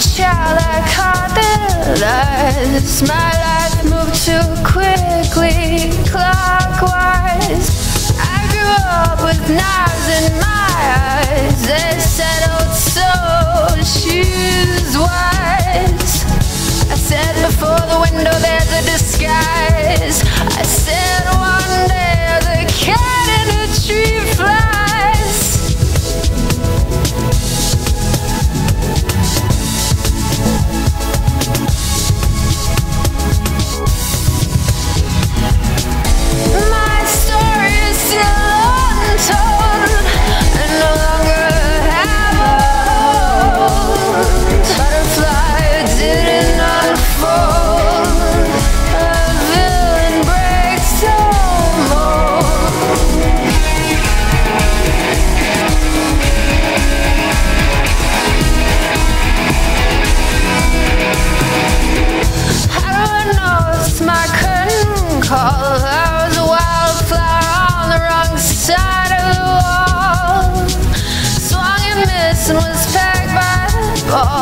shall I call this? My life moved too quickly Oh wildflower on the wrong side of the wall. Swung and missed and was pegged by the ball.